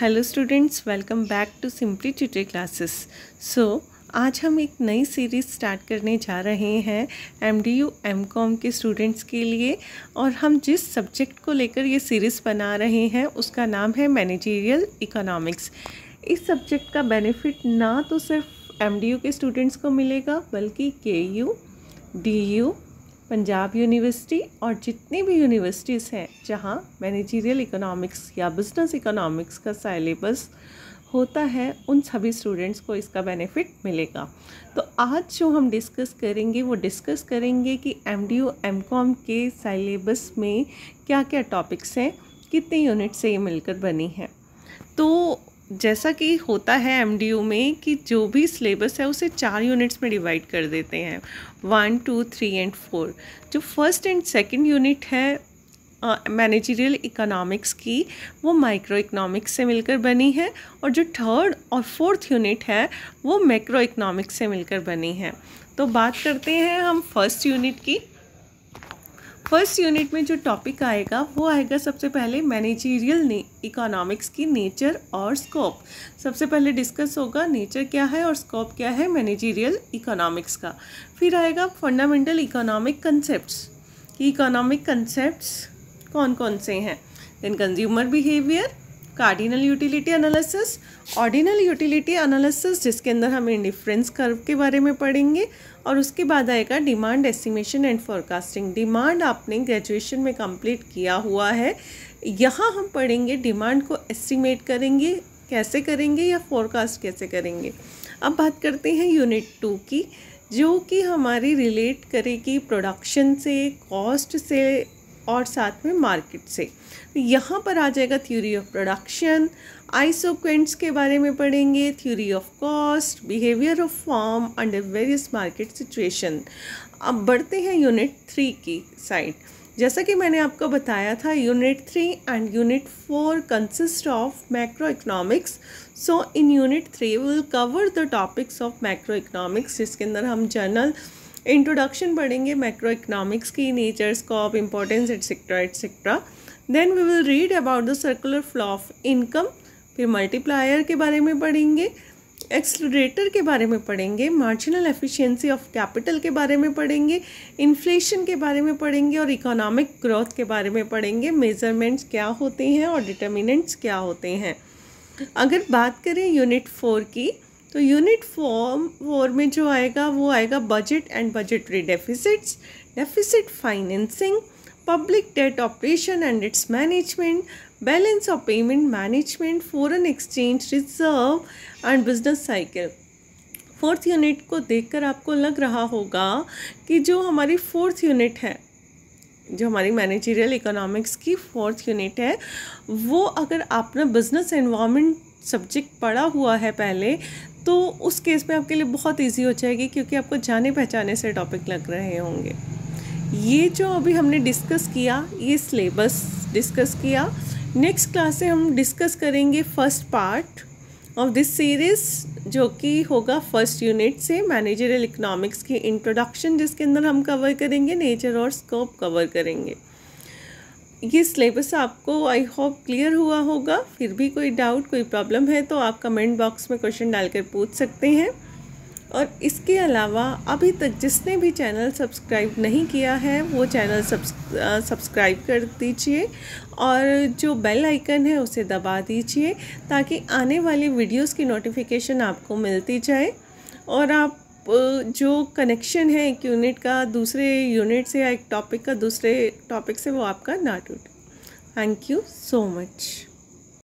Hello students welcome back to simply tutor classes so आज हम एक नई सीरीज़ स्टार्ट करने जा रहे हैं M D U M com के स्टूडेंट्स के लिए और हम जिस सब्जेक्ट को लेकर ये सीरीज़ बना रहे हैं, उसका नाम है मैनेजरियल इकोनॉमिक्स इस सब्जेक्ट का बेनिफिट ना तो सिर्फ़ एम डी यू के स्टूडेंट्स को मिलेगा, बल्कि K U D U Punjab university और जितनी भी यूनिवर्सिटीज़ हैं, जहाँ मैनेजरियल इकोनॉमिक्स या बिज़नेस इकोनॉमिक्स का सिलेबस होता है, उन सभी स्टूडेंट्स को इसका बेनिफिट मिलेगा। तो आज जो हम डिस्कस करेंगे, वो डिस्कस करेंगे कि एम डी एम के सिलेबस में क्या क्या टॉपिक्स हैं, कितने यूनिट से ये मिलकर बनी है। तो जैसा कि होता है एमडीयू में कि जो भी सिलेबस है उसे चार यूनिट्स में डिवाइड कर देते हैं। One two three and four जो फ़र्स्ट एंड सेकंड यूनिट है मैनेजरियल uh, इकोनॉमिक्स की वो माइक्रो इकोनॉमिक्स से मिलकर बनी है और जो थर्ड और फोर्थ यूनिट है वो मैक्रो इकोनॉमिक्स से मिलकर बनी है। तो बात करते हैं हम फ़र्स्ट यूनिट की। फ़र्स्ट यूनिट में जो टॉपिक आएगा, वो आएगा सबसे पहले मैनेजीरियल इकोनॉमिक्स की नेचर और स्कोप सबसे पहले डिस्कस होगा नेचर क्या है और स्कोप क्या है मैनेजीरियल इकोनॉमिक्स का. फिर आएगा फंडामेंटल इकोनॉमिक कंसेप्ट्स कि इकोनॉमिक कंसेप्ट कौन कौन से हैं? Then consumer behaviour cardinal utility analysis, ordinal utility analysis, जिसके अंदर हम इंडिफरेंस कर्व के बारे में पढ़ेंगे, और उसके बाद आएगा demand estimation and forecasting. Demand आपने ग्रेजुएशन में कंप्लीट किया हुआ है। यहाँ हम पढ़ेंगे डिमांड को एस्टिमेट करेंगे, कैसे करेंगे या फोरकास्ट कैसे करेंगे। अब बात करते हैं यूनिट टू की, जो कि हमारी रिलेट करेगी प्रोडक्शन से, कॉस्ट से और साथ में मार्केट से। तो यहाँ पर आ जाएगा थ्योरी ऑफ़ प्रोडक्शन आइसोक्वेंट्स के बारे में पढ़ेंगे। Theory of cost behaviour of form under various market situation अब बढ़ते हैं यूनिट थ्री की साइड जैसा कि मैंने आपको बताया था unit three and unit four consist of macro economics so in unit three will cover the topics of macro economics जिसके अंदर हम जर्नल इंट्रोडक्शन पढ़ेंगे मैक्रो इकोनॉमिक्स की nature scope importance etcetera etcetera then we will read about the circular flow of income फिर multiplier के बारे में पढ़ेंगे एक्सलरेटर के बारे में पढ़ेंगे मार्जिनल एफिशिएंसी ऑफ़ कैपिटल के बारे में पढ़ेंगे इन्फ्लेशन के बारे में पढ़ेंगे और इकोनॉमिक ग्रोथ के बारे में पढ़ेंगे मेजरमेंट्स क्या होते हैं और डिटर्मिनेंट्स क्या होते हैं. अगर बात करें यूनिट फोर की तो यूनिट फॉर्म फोर में जो आएगा, वो आएगा budget and budgetary deficits deficit financing public debt operation and its management balance of payment management foreign exchange reserve and business cycle fourth unit को देखकर आपको लग रहा होगा कि जो हमारी फोर्थ यूनिट है, जो हमारी मैनेजरियल इकोनॉमिक्स की फोर्थ यूनिट है, वो अगर आपने बिज़नेस एनवायरनमेंट सब्जेक्ट पढ़ा हुआ है पहले तो उस केस में आपके लिए बहुत इजी हो जाएगी क्योंकि आपको जाने पहचाने से टॉपिक लग रहे होंगे। ये जो अभी हमने डिस्कस किया, ये सिलेबस डिस्कस किया नेक्स्ट क्लास से हम डिस्कस करेंगे first part of this series जो कि होगा फ़र्स्ट यूनिट से मैनेजरियल इकोनॉमिक्स की इंट्रोडक्शन जिसके अंदर हम कवर करेंगे नेचर और स्कोप कवर करेंगे। ये सिलेबस आपको आई होप क्लियर हुआ होगा। फिर भी कोई डाउट कोई प्रॉब्लम है तो आप कमेंट बॉक्स में क्वेश्चन डालकर पूछ सकते हैं। और इसके अलावा, अभी तक जिसने भी चैनल सब्सक्राइब नहीं किया है, वो चैनल सब्सक्राइब कर दीजिए और जो बेल आइकन है, उसे दबा दीजिए ताकि आने वाली वीडियोस की नोटिफिकेशन आपको मिलती जाए। और आप जो कनेक्शन है एक यूनिट का, दूसरे यूनिट से या एक टॉपिक का, दूसरे टॉपिक से वो आपका ना टूटे थैंक यू सो मच